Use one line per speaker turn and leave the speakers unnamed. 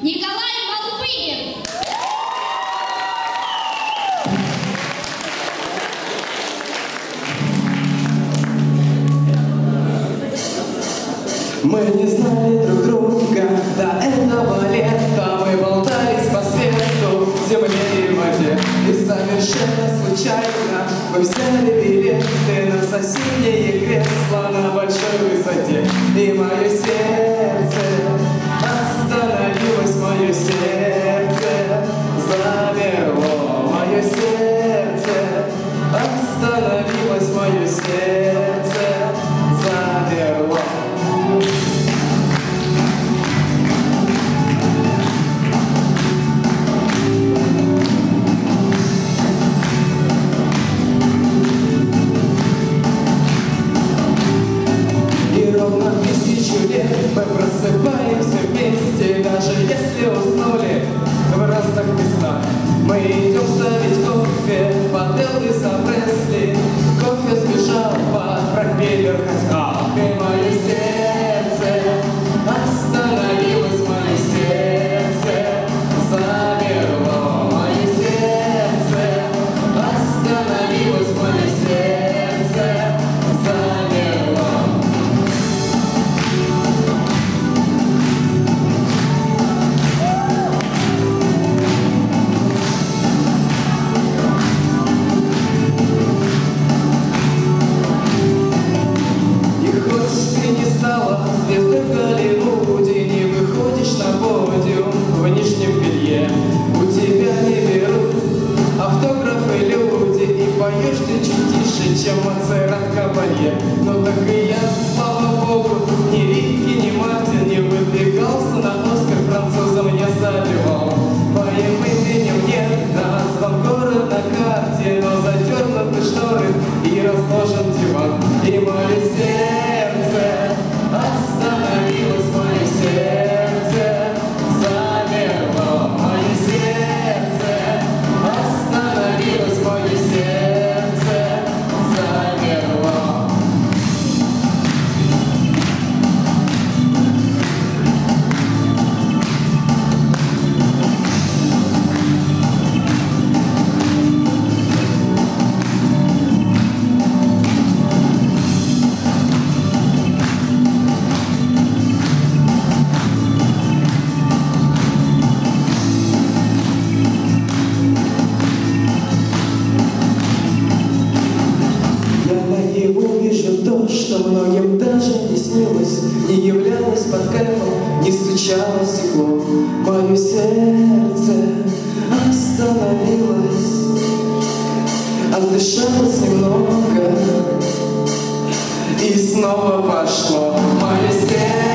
Николай Малпыгин.
Мы не знали друг друга до этого лета. Мы болтались по свету, земле и воде И совершенно случайно мы взяли билеты На соседнее кресло на большой высоте. И мое сердце мое под Ты чуть тише, чем Моцарт Кабалье. Ну так и я, слава богу, ни Рикки, ни Мартин Не выдвигался на Оскар, французом не забивал. Моим именем нет назван город на карте, Но затернуты шторы и разложен диван. И мое снилось, Не являлось под кайфом, не стучало стекло. Мое сердце остановилось, отдышалось немного И снова пошло мое сердце